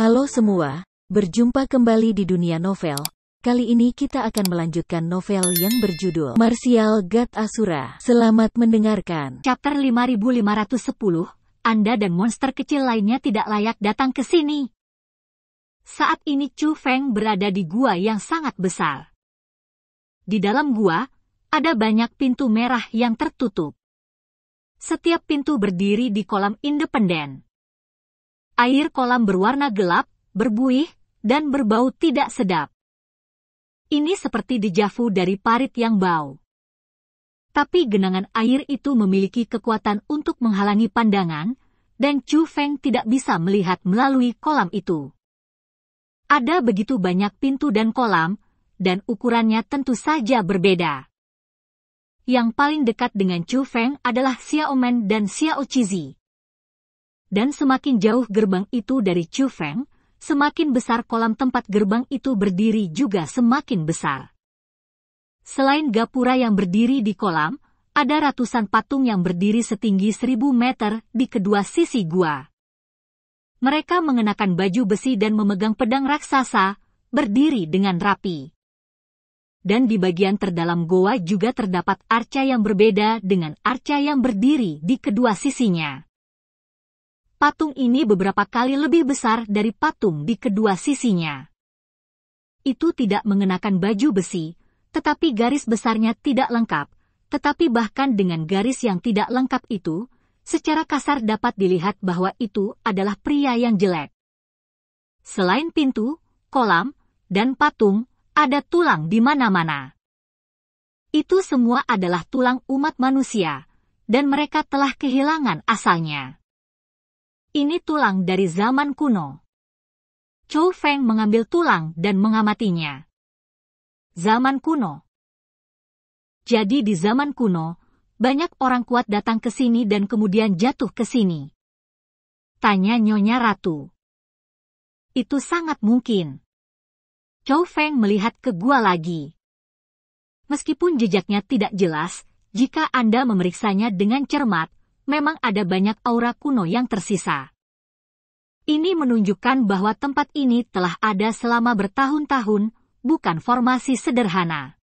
Halo semua, berjumpa kembali di dunia novel. Kali ini kita akan melanjutkan novel yang berjudul Martial God Asura. Selamat mendengarkan. Chapter 5510, Anda dan monster kecil lainnya tidak layak datang ke sini. Saat ini Chu Feng berada di gua yang sangat besar. Di dalam gua, ada banyak pintu merah yang tertutup. Setiap pintu berdiri di kolam independen. Air kolam berwarna gelap, berbuih, dan berbau tidak sedap. Ini seperti dejavu dari parit yang bau. Tapi genangan air itu memiliki kekuatan untuk menghalangi pandangan, dan Chu Feng tidak bisa melihat melalui kolam itu. Ada begitu banyak pintu dan kolam, dan ukurannya tentu saja berbeda. Yang paling dekat dengan Chu Feng adalah Xiao Men dan Xiao. Dan semakin jauh gerbang itu dari Chu Feng, semakin besar kolam tempat gerbang itu berdiri juga semakin besar. Selain gapura yang berdiri di kolam, ada ratusan patung yang berdiri setinggi seribu meter di kedua sisi gua. Mereka mengenakan baju besi dan memegang pedang raksasa, berdiri dengan rapi. Dan di bagian terdalam goa juga terdapat arca yang berbeda dengan arca yang berdiri di kedua sisinya. Patung ini beberapa kali lebih besar dari patung di kedua sisinya. Itu tidak mengenakan baju besi, tetapi garis besarnya tidak lengkap, tetapi bahkan dengan garis yang tidak lengkap itu, secara kasar dapat dilihat bahwa itu adalah pria yang jelek. Selain pintu, kolam, dan patung, ada tulang di mana-mana. Itu semua adalah tulang umat manusia, dan mereka telah kehilangan asalnya. Ini tulang dari zaman kuno. Chou Feng mengambil tulang dan mengamatinya. Zaman kuno. Jadi di zaman kuno, banyak orang kuat datang ke sini dan kemudian jatuh ke sini. Tanya Nyonya Ratu. Itu sangat mungkin. Chou Feng melihat ke gua lagi. Meskipun jejaknya tidak jelas, jika Anda memeriksanya dengan cermat, memang ada banyak aura kuno yang tersisa. Ini menunjukkan bahwa tempat ini telah ada selama bertahun-tahun, bukan formasi sederhana.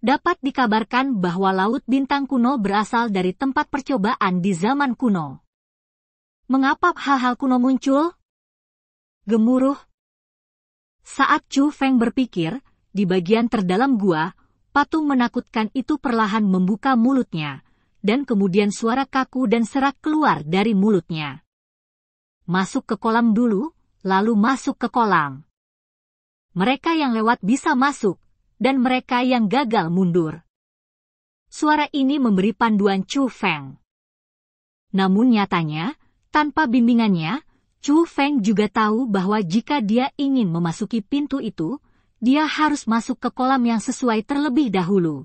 Dapat dikabarkan bahwa Laut Bintang kuno berasal dari tempat percobaan di zaman kuno. Mengapa hal-hal kuno muncul? Gemuruh. Saat Chu Feng berpikir, di bagian terdalam gua, patung menakutkan itu perlahan membuka mulutnya, dan kemudian suara kaku dan serak keluar dari mulutnya. Masuk ke kolam dulu, lalu masuk ke kolam. Mereka yang lewat bisa masuk, dan mereka yang gagal mundur. Suara ini memberi panduan Chu Feng. Namun nyatanya, tanpa bimbingannya, Chu Feng juga tahu bahwa jika dia ingin memasuki pintu itu, dia harus masuk ke kolam yang sesuai terlebih dahulu.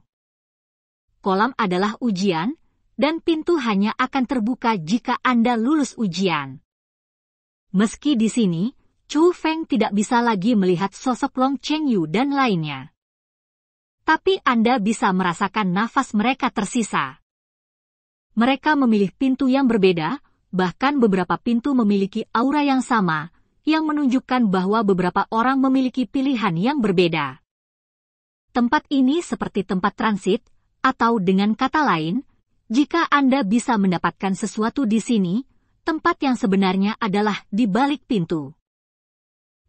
Kolam adalah ujian, dan pintu hanya akan terbuka jika Anda lulus ujian. Meski di sini, Chu Feng tidak bisa lagi melihat sosok Long Cheng Yu dan lainnya. Tapi Anda bisa merasakan nafas mereka tersisa. Mereka memilih pintu yang berbeda, bahkan beberapa pintu memiliki aura yang sama, yang menunjukkan bahwa beberapa orang memiliki pilihan yang berbeda. Tempat ini seperti tempat transit, atau dengan kata lain, jika Anda bisa mendapatkan sesuatu di sini, tempat yang sebenarnya adalah di balik pintu.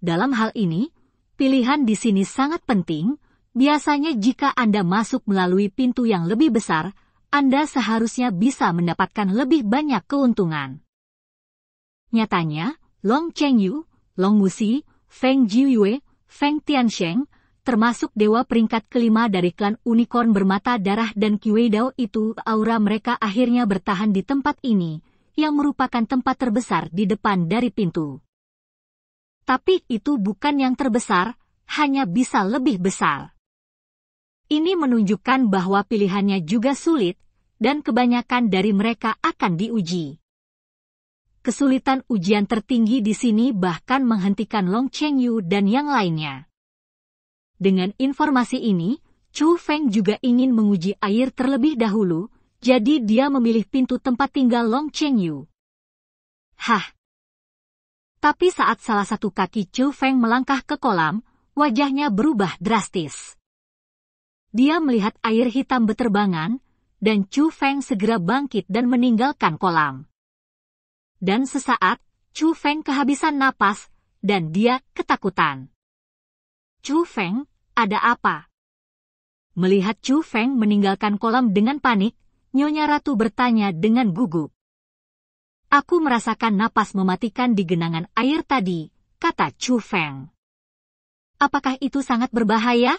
Dalam hal ini, pilihan di sini sangat penting. Biasanya jika Anda masuk melalui pintu yang lebih besar, Anda seharusnya bisa mendapatkan lebih banyak keuntungan. Nyatanya, Long Chengyu, Long Musi, Feng Jiuyue, Feng Tiansheng, termasuk dewa peringkat kelima dari klan unicorn bermata darah dan Kiwedao itu, aura mereka akhirnya bertahan di tempat ini, yang merupakan tempat terbesar di depan dari pintu. Tapi itu bukan yang terbesar, hanya bisa lebih besar. Ini menunjukkan bahwa pilihannya juga sulit, dan kebanyakan dari mereka akan diuji. Kesulitan ujian tertinggi di sini bahkan menghentikan Long Chengyu dan yang lainnya. Dengan informasi ini, Chu Feng juga ingin menguji air terlebih dahulu, jadi dia memilih pintu tempat tinggal Long Cheng Yu. Hah! Tapi saat salah satu kaki Chu Feng melangkah ke kolam, wajahnya berubah drastis. Dia melihat air hitam beterbangan, dan Chu Feng segera bangkit dan meninggalkan kolam. Dan sesaat, Chu Feng kehabisan napas, dan dia ketakutan. Chu Feng, ada apa? Melihat Chu Feng meninggalkan kolam dengan panik, Nyonya Ratu bertanya dengan gugup. Aku merasakan napas mematikan di genangan air tadi, kata Chu Feng. Apakah itu sangat berbahaya?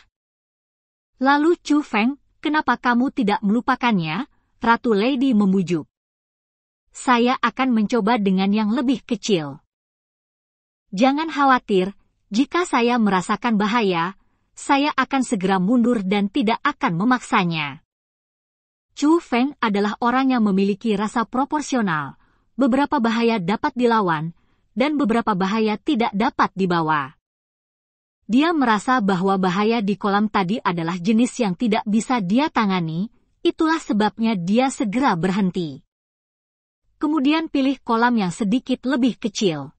Lalu Chu Feng, kenapa kamu tidak melupakannya? Ratu Lady memujuk. Saya akan mencoba dengan yang lebih kecil. Jangan khawatir, jika saya merasakan bahaya, saya akan segera mundur dan tidak akan memaksanya. Chu Feng adalah orang yang memiliki rasa proporsional. Beberapa bahaya dapat dilawan, dan beberapa bahaya tidak dapat dibawa. Dia merasa bahwa bahaya di kolam tadi adalah jenis yang tidak bisa dia tangani, itulah sebabnya dia segera berhenti. Kemudian pilih kolam yang sedikit lebih kecil.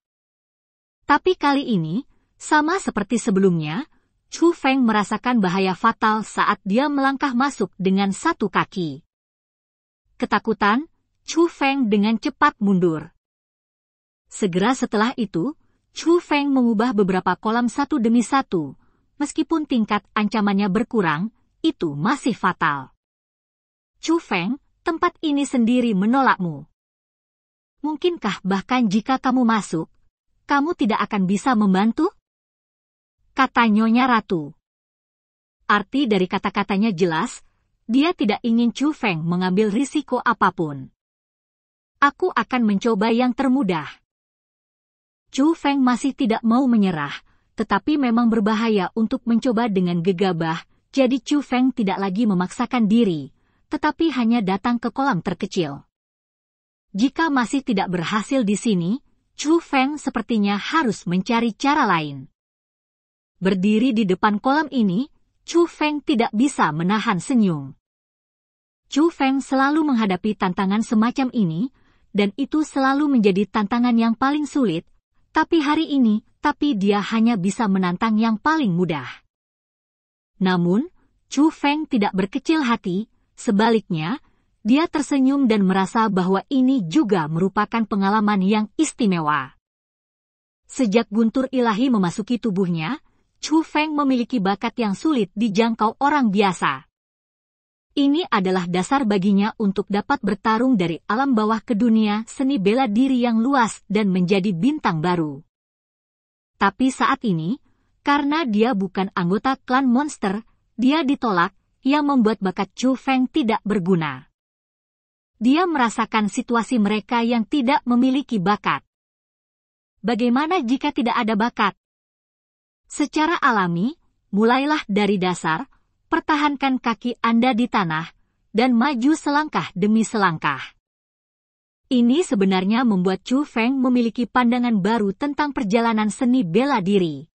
Tapi kali ini, sama seperti sebelumnya, Chu Feng merasakan bahaya fatal saat dia melangkah masuk dengan satu kaki. Ketakutan, Chu Feng dengan cepat mundur. Segera setelah itu, Chu Feng mengubah beberapa kolam satu demi satu. Meskipun tingkat ancamannya berkurang, itu masih fatal. Chu Feng, tempat ini sendiri menolakmu. Mungkinkah bahkan jika kamu masuk, kamu tidak akan bisa membantu? Kata Nyonya Ratu. Arti dari kata-katanya jelas, dia tidak ingin Chu Feng mengambil risiko apa pun. Aku akan mencoba yang termudah. Chu Feng masih tidak mau menyerah, tetapi memang berbahaya untuk mencoba dengan gegabah, jadi Chu Feng tidak lagi memaksakan diri, tetapi hanya datang ke kolam terkecil. Jika masih tidak berhasil di sini, Chu Feng sepertinya harus mencari cara lain. Berdiri di depan kolam ini, Chu Feng tidak bisa menahan senyum. Chu Feng selalu menghadapi tantangan semacam ini, dan itu selalu menjadi tantangan yang paling sulit, tapi hari ini, tapi dia hanya bisa menantang yang paling mudah. Namun, Chu Feng tidak berkecil hati, sebaliknya, dia tersenyum dan merasa bahwa ini juga merupakan pengalaman yang istimewa. Sejak guntur ilahi memasuki tubuhnya, Chu Feng memiliki bakat yang sulit dijangkau orang biasa. Ini adalah dasar baginya untuk dapat bertarung dari alam bawah ke dunia seni bela diri yang luas dan menjadi bintang baru. Tapi saat ini, karena dia bukan anggota klan monster, dia ditolak, yang membuat bakat Chu Feng tidak berguna dia merasakan situasi mereka yang tidak memiliki bakat. Bagaimana jika tidak ada bakat? Secara alami, mulailah dari dasar, pertahankan kaki Anda di tanah, dan maju selangkah demi selangkah. Ini sebenarnya membuat Chu Feng memiliki pandangan baru tentang perjalanan seni bela diri.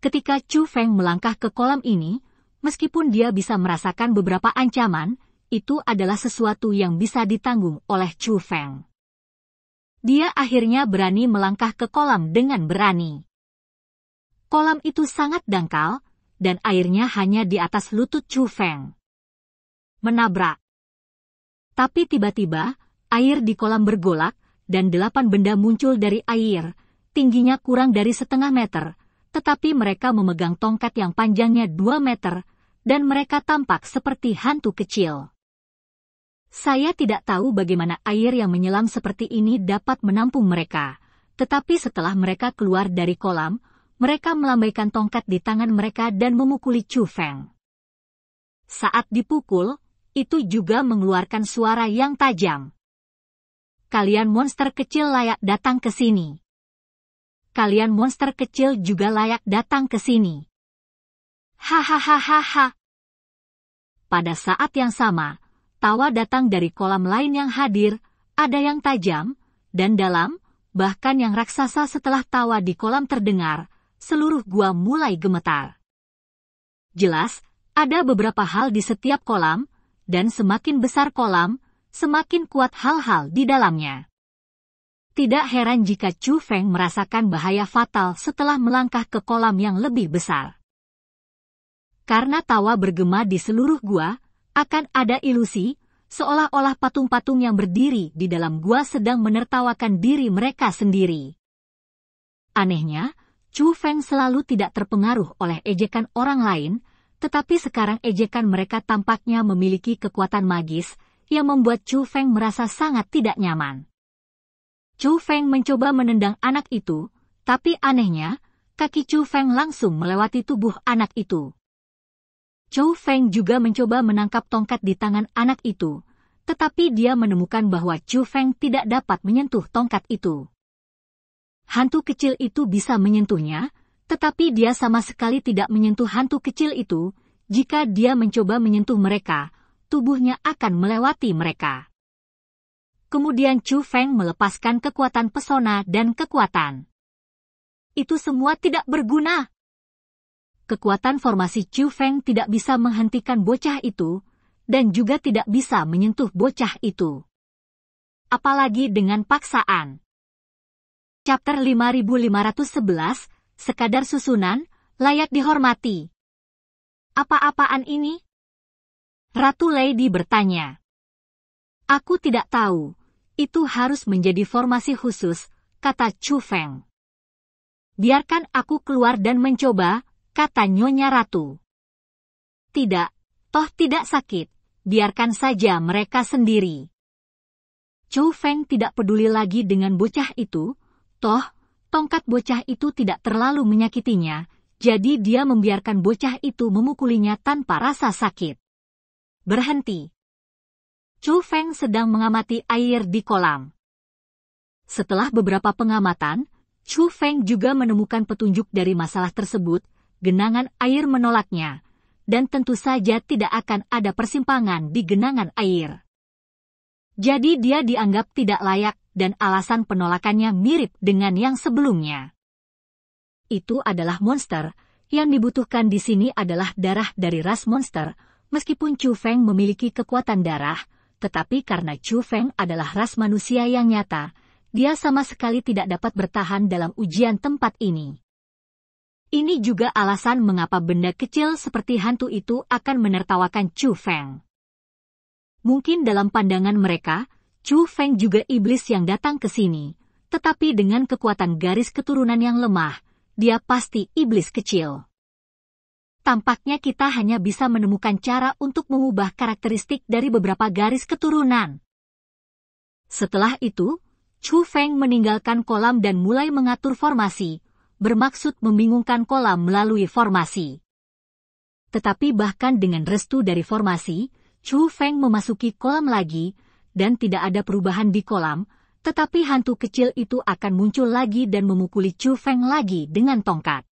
Ketika Chu Feng melangkah ke kolam ini, meskipun dia bisa merasakan beberapa ancaman, itu adalah sesuatu yang bisa ditanggung oleh Chu Feng. Dia akhirnya berani melangkah ke kolam dengan berani. Kolam itu sangat dangkal, dan airnya hanya di atas lutut Chu Feng. Menabrak. Tapi tiba-tiba, air di kolam bergolak, dan delapan benda muncul dari air, tingginya kurang dari setengah meter, tetapi mereka memegang tongkat yang panjangnya dua meter, dan mereka tampak seperti hantu kecil. Saya tidak tahu bagaimana air yang menyelam seperti ini dapat menampung mereka. Tetapi setelah mereka keluar dari kolam, mereka melambaikan tongkat di tangan mereka dan memukuli Chu Feng. Saat dipukul, itu juga mengeluarkan suara yang tajam. Kalian monster kecil layak datang ke sini. Kalian monster kecil juga layak datang ke sini. Hahaha. Pada saat yang sama, tawa datang dari kolam lain yang hadir, ada yang tajam, dan dalam, bahkan yang raksasa setelah tawa di kolam terdengar, seluruh gua mulai gemetar. Jelas, ada beberapa hal di setiap kolam, dan semakin besar kolam, semakin kuat hal-hal di dalamnya. Tidak heran jika Chu Feng merasakan bahaya fatal setelah melangkah ke kolam yang lebih besar. Karena tawa bergema di seluruh gua, akan ada ilusi, seolah-olah patung-patung yang berdiri di dalam gua sedang menertawakan diri mereka sendiri. Anehnya, Chu Feng selalu tidak terpengaruh oleh ejekan orang lain, tetapi sekarang ejekan mereka tampaknya memiliki kekuatan magis yang membuat Chu Feng merasa sangat tidak nyaman. Chu Feng mencoba menendang anak itu, tapi anehnya, kaki Chu Feng langsung melewati tubuh anak itu. Chu Feng juga mencoba menangkap tongkat di tangan anak itu, tetapi dia menemukan bahwa Chu Feng tidak dapat menyentuh tongkat itu. Hantu kecil itu bisa menyentuhnya, tetapi dia sama sekali tidak menyentuh hantu kecil itu. Jika dia mencoba menyentuh mereka, tubuhnya akan melewati mereka. Kemudian Chu Feng melepaskan kekuatan pesona dan kekuatan. Itu semua tidak berguna. Kekuatan formasi Chu Feng tidak bisa menghentikan bocah itu, dan juga tidak bisa menyentuh bocah itu. Apalagi dengan paksaan. Chapter 5511, sekadar susunan, layak dihormati. Apa-apaan ini? Ratu Lady bertanya. Aku tidak tahu. Itu harus menjadi formasi khusus, kata Chu Feng. Biarkan aku keluar dan mencoba, kata Nyonya Ratu. Tidak, toh tidak sakit, biarkan saja mereka sendiri. Chu Feng tidak peduli lagi dengan bocah itu, toh tongkat bocah itu tidak terlalu menyakitinya, jadi dia membiarkan bocah itu memukulinya tanpa rasa sakit. Berhenti. Chu Feng sedang mengamati air di kolam. Setelah beberapa pengamatan, Chu Feng juga menemukan petunjuk dari masalah tersebut, genangan air menolaknya, dan tentu saja tidak akan ada persimpangan di genangan air. Jadi dia dianggap tidak layak dan alasan penolakannya mirip dengan yang sebelumnya. Itu adalah monster, yang dibutuhkan di sini adalah darah dari ras monster, meskipun Chu Feng memiliki kekuatan darah, tetapi karena Chu Feng adalah ras manusia yang nyata, dia sama sekali tidak dapat bertahan dalam ujian tempat ini. Ini juga alasan mengapa benda kecil seperti hantu itu akan menertawakan Chu Feng. Mungkin dalam pandangan mereka, Chu Feng juga iblis yang datang ke sini, tetapi dengan kekuatan garis keturunan yang lemah, dia pasti iblis kecil. Tampaknya kita hanya bisa menemukan cara untuk mengubah karakteristik dari beberapa garis keturunan. Setelah itu, Chu Feng meninggalkan kolam dan mulai mengatur formasi, bermaksud membingungkan kolam melalui formasi. Tetapi bahkan dengan restu dari formasi, Chu Feng memasuki kolam lagi, dan tidak ada perubahan di kolam, tetapi hantu kecil itu akan muncul lagi dan memukuli Chu Feng lagi dengan tongkat.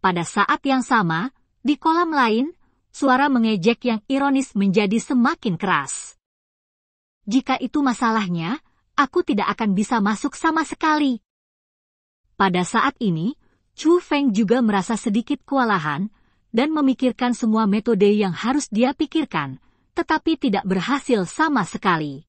Pada saat yang sama, di kolam lain, suara mengejek yang ironis menjadi semakin keras. Jika itu masalahnya, aku tidak akan bisa masuk sama sekali. Pada saat ini, Chu Feng juga merasa sedikit kewalahan dan memikirkan semua metode yang harus dia pikirkan, tetapi tidak berhasil sama sekali.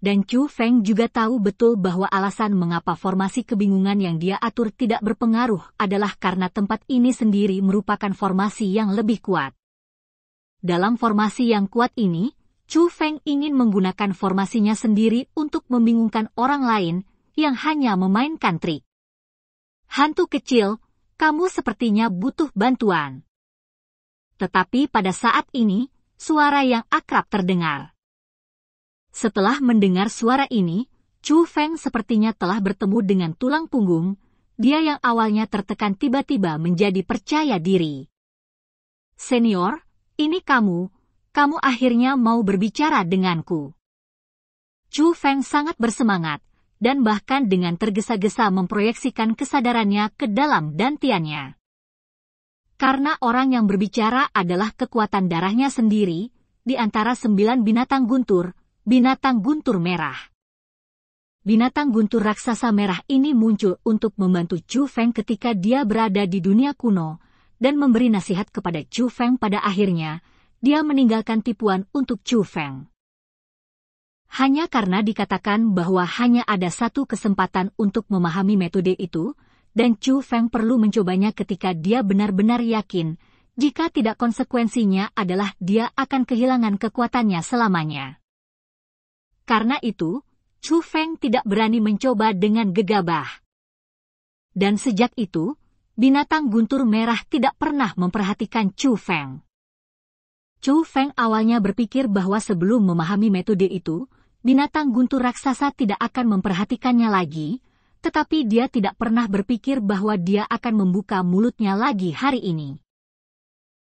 Dan Chu Feng juga tahu betul bahwa alasan mengapa formasi kebingungan yang dia atur tidak berpengaruh adalah karena tempat ini sendiri merupakan formasi yang lebih kuat. Dalam formasi yang kuat ini, Chu Feng ingin menggunakan formasinya sendiri untuk membingungkan orang lain yang hanya memainkan trik. Hantu kecil, kamu sepertinya butuh bantuan. Tetapi pada saat ini, suara yang akrab terdengar. Setelah mendengar suara ini, Chu Feng sepertinya telah bertemu dengan tulang punggung, dia yang awalnya tertekan tiba-tiba menjadi percaya diri. Senior, ini kamu, kamu akhirnya mau berbicara denganku. Chu Feng sangat bersemangat, dan bahkan dengan tergesa-gesa memproyeksikan kesadarannya ke dalam dantiannya. Karena orang yang berbicara adalah kekuatan darahnya sendiri, di antara sembilan binatang guntur, binatang guntur merah. Binatang guntur raksasa merah ini muncul untuk membantu Chu Feng ketika dia berada di dunia kuno, dan memberi nasihat kepada Chu Feng pada akhirnya, dia meninggalkan tipuan untuk Chu Feng. Hanya karena dikatakan bahwa hanya ada satu kesempatan untuk memahami metode itu, dan Chu Feng perlu mencobanya ketika dia benar-benar yakin, jika tidak konsekuensinya adalah dia akan kehilangan kekuatannya selamanya. Karena itu, Chu Feng tidak berani mencoba dengan gegabah. Dan sejak itu, binatang guntur merah tidak pernah memperhatikan Chu Feng. Chu Feng awalnya berpikir bahwa sebelum memahami metode itu, binatang guntur raksasa tidak akan memperhatikannya lagi, tetapi dia tidak pernah berpikir bahwa dia akan membuka mulutnya lagi hari ini.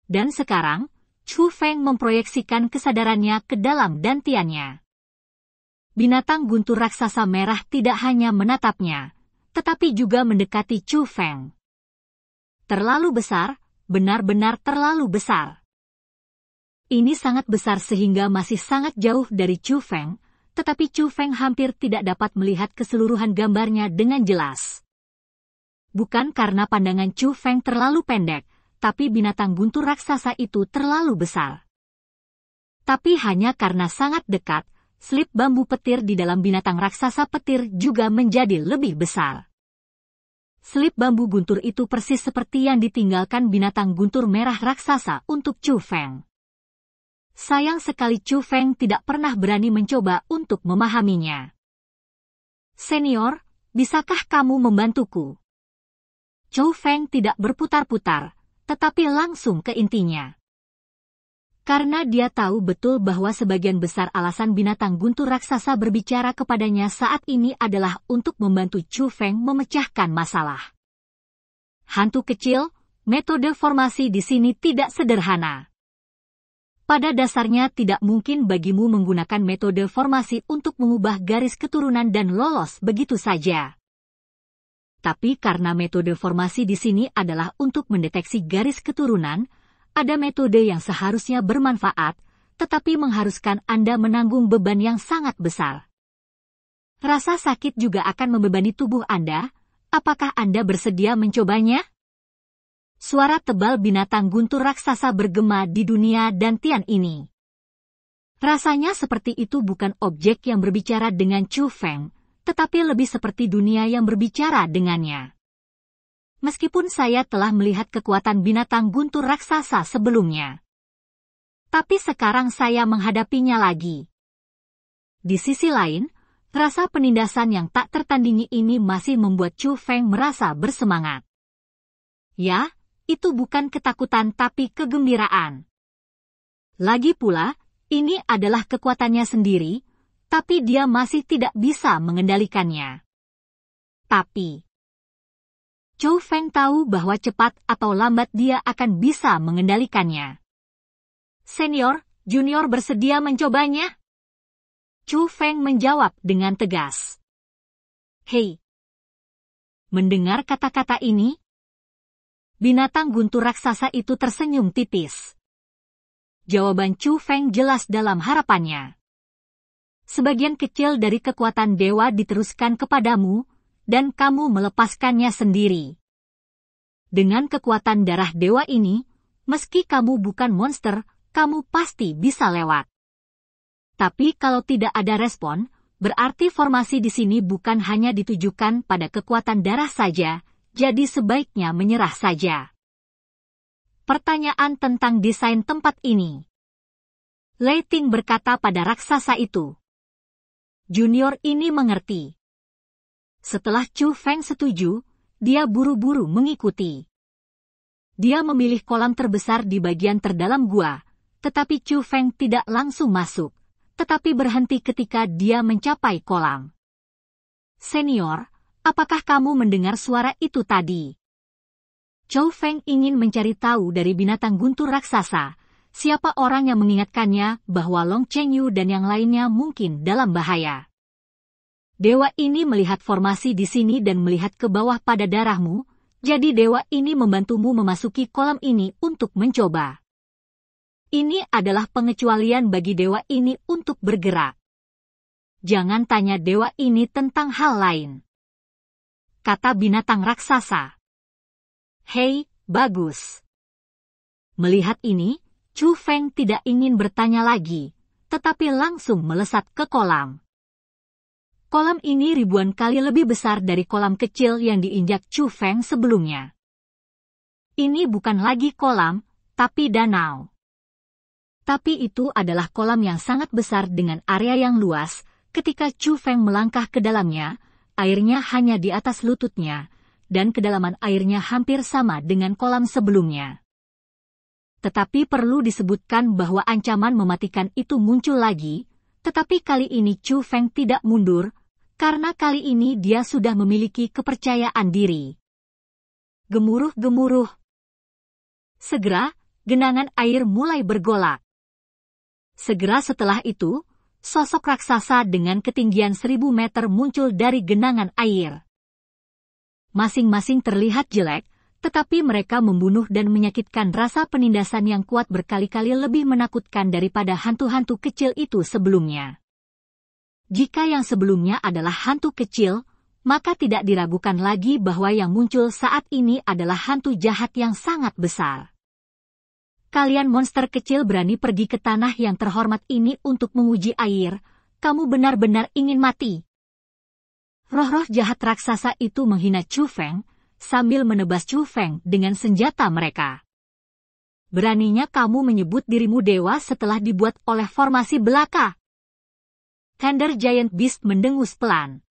Dan sekarang, Chu Feng memproyeksikan kesadarannya ke dalam dantiannya. Binatang guntur raksasa merah tidak hanya menatapnya, tetapi juga mendekati Chu Feng. Terlalu besar, benar-benar terlalu besar. Ini sangat besar sehingga masih sangat jauh dari Chu Feng, tetapi Chu Feng hampir tidak dapat melihat keseluruhan gambarnya dengan jelas. Bukan karena pandangan Chu Feng terlalu pendek, tapi binatang guntur raksasa itu terlalu besar. Tapi hanya karena sangat dekat, slip bambu petir di dalam binatang raksasa petir juga menjadi lebih besar. Slip bambu guntur itu persis seperti yang ditinggalkan binatang guntur merah raksasa untuk Chu Feng. Sayang sekali Chu Feng tidak pernah berani mencoba untuk memahaminya. Senior, bisakah kamu membantuku? Chu Feng tidak berputar-putar, tetapi langsung ke intinya. Karena dia tahu betul bahwa sebagian besar alasan binatang guntur raksasa berbicara kepadanya saat ini adalah untuk membantu Chu Feng memecahkan masalah. Hantu kecil, metode formasi di sini tidak sederhana. Pada dasarnya tidak mungkin bagimu menggunakan metode formasi untuk mengubah garis keturunan dan lolos begitu saja. Tapi karena metode formasi di sini adalah untuk mendeteksi garis keturunan, ada metode yang seharusnya bermanfaat, tetapi mengharuskan Anda menanggung beban yang sangat besar. Rasa sakit juga akan membebani tubuh Anda, apakah Anda bersedia mencobanya? Suara tebal binatang guntur raksasa bergema di dunia dan Tian ini. Rasanya seperti itu bukan objek yang berbicara dengan Chu Feng, tetapi lebih seperti dunia yang berbicara dengannya. Meskipun saya telah melihat kekuatan binatang guntur raksasa sebelumnya. Tapi sekarang saya menghadapinya lagi. Di sisi lain, rasa penindasan yang tak tertandingi ini masih membuat Chu Feng merasa bersemangat. Ya, itu bukan ketakutan tapi kegembiraan. Lagi pula, ini adalah kekuatannya sendiri, tapi dia masih tidak bisa mengendalikannya. Tapi, Chou Feng tahu bahwa cepat atau lambat dia akan bisa mengendalikannya. Senior, junior bersedia mencobanya? Chu Feng menjawab dengan tegas. Hei. Mendengar kata-kata ini, binatang guntur raksasa itu tersenyum tipis. Jawaban Chu Feng jelas dalam harapannya. Sebagian kecil dari kekuatan dewa diteruskan kepadamu, dan kamu melepaskannya sendiri. Dengan kekuatan darah dewa ini, meski kamu bukan monster, kamu pasti bisa lewat. Tapi kalau tidak ada respon, berarti formasi di sini bukan hanya ditujukan pada kekuatan darah saja, jadi sebaiknya menyerah saja. Pertanyaan tentang desain tempat ini. Leiting berkata pada raksasa itu. Junior ini mengerti. Setelah Chu Feng setuju, dia buru-buru mengikuti. Dia memilih kolam terbesar di bagian terdalam gua, tetapi Chu Feng tidak langsung masuk, tetapi berhenti ketika dia mencapai kolam. Senior, Apakah kamu mendengar suara itu tadi? Chou Feng ingin mencari tahu dari binatang guntur raksasa, siapa orang yang mengingatkannya bahwa Long Chengyu dan yang lainnya mungkin dalam bahaya. Dewa ini melihat formasi di sini dan melihat ke bawah pada darahmu, jadi dewa ini membantumu memasuki kolam ini untuk mencoba. Ini adalah pengecualian bagi dewa ini untuk bergerak. Jangan tanya dewa ini tentang hal lain kata binatang raksasa. Hei, bagus. Melihat ini, Chu Feng tidak ingin bertanya lagi, tetapi langsung melesat ke kolam. Kolam ini ribuan kali lebih besar dari kolam kecil yang diinjak Chu Feng sebelumnya. Ini bukan lagi kolam, tapi danau. Tapi itu adalah kolam yang sangat besar dengan area yang luas. Ketika Chu Feng melangkah ke dalamnya, airnya hanya di atas lututnya, dan kedalaman airnya hampir sama dengan kolam sebelumnya. Tetapi perlu disebutkan bahwa ancaman mematikan itu muncul lagi, tetapi kali ini Chu Feng tidak mundur, karena kali ini dia sudah memiliki kepercayaan diri. Gemuruh-gemuruh. Segera, genangan air mulai bergolak. Segera setelah itu, sosok raksasa dengan ketinggian seribu meter muncul dari genangan air. Masing-masing terlihat jelek, tetapi mereka membunuh dan menyakitkan rasa penindasan yang kuat berkali-kali lebih menakutkan daripada hantu-hantu kecil itu sebelumnya. Jika yang sebelumnya adalah hantu kecil, maka tidak diragukan lagi bahwa yang muncul saat ini adalah hantu jahat yang sangat besar. Kalian monster kecil berani pergi ke tanah yang terhormat ini untuk menguji air, kamu benar-benar ingin mati. Roh-roh jahat raksasa itu menghina Chu Feng, sambil menebas Chu Feng dengan senjata mereka. Beraninya kamu menyebut dirimu dewa setelah dibuat oleh formasi belaka. Thunder Giant Beast mendengus pelan.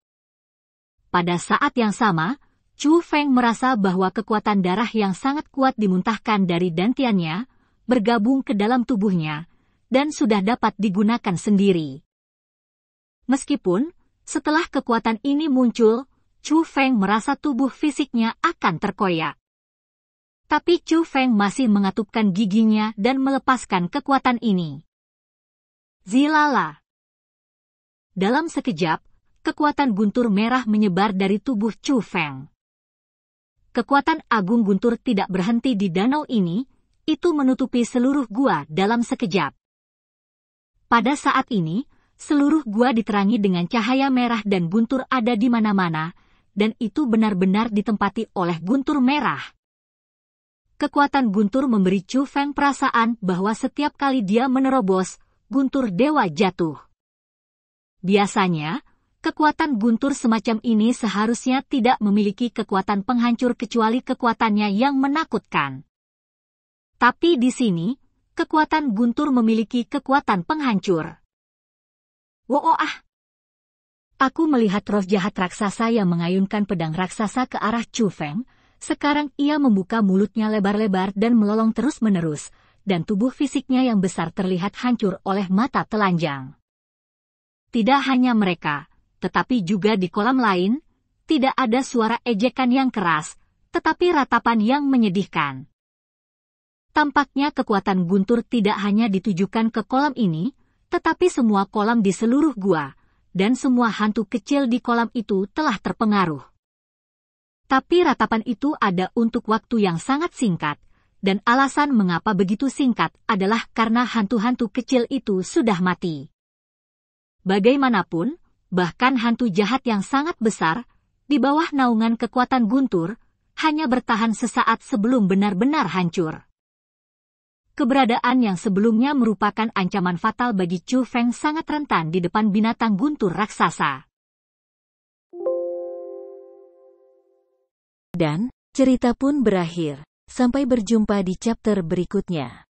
Pada saat yang sama, Chu Feng merasa bahwa kekuatan darah yang sangat kuat dimuntahkan dari dantiannya, bergabung ke dalam tubuhnya, dan sudah dapat digunakan sendiri. Meskipun, setelah kekuatan ini muncul, Chu Feng merasa tubuh fisiknya akan terkoyak. Tapi Chu Feng masih mengatupkan giginya dan melepaskan kekuatan ini. Zilala dalam sekejap, kekuatan guntur merah menyebar dari tubuh Chu Feng. Kekuatan agung guntur tidak berhenti di danau ini, itu menutupi seluruh gua dalam sekejap. Pada saat ini, seluruh gua diterangi dengan cahaya merah dan guntur ada di mana-mana, dan itu benar-benar ditempati oleh guntur merah. Kekuatan guntur memberi Chu Feng perasaan bahwa setiap kali dia menerobos, guntur dewa jatuh. Biasanya, kekuatan guntur semacam ini seharusnya tidak memiliki kekuatan penghancur kecuali kekuatannya yang menakutkan. Tapi di sini, kekuatan guntur memiliki kekuatan penghancur. Woah! Ah. Aku melihat roh jahat raksasa yang mengayunkan pedang raksasa ke arah Chu Feng. Sekarang ia membuka mulutnya lebar-lebar dan melolong terus-menerus, dan tubuh fisiknya yang besar terlihat hancur oleh mata telanjang. Tidak hanya mereka, tetapi juga di kolam lain, tidak ada suara ejekan yang keras, tetapi ratapan yang menyedihkan. Tampaknya kekuatan guntur tidak hanya ditujukan ke kolam ini, tetapi semua kolam di seluruh gua, dan semua hantu kecil di kolam itu telah terpengaruh. Tapi ratapan itu ada untuk waktu yang sangat singkat, dan alasan mengapa begitu singkat adalah karena hantu-hantu kecil itu sudah mati. Bagaimanapun, bahkan hantu jahat yang sangat besar, di bawah naungan kekuatan guntur, hanya bertahan sesaat sebelum benar-benar hancur. Keberadaan yang sebelumnya merupakan ancaman fatal bagi Chu Feng sangat rentan di depan binatang guntur raksasa. Dan, cerita pun berakhir. Sampai berjumpa di chapter berikutnya.